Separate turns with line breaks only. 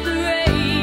the rain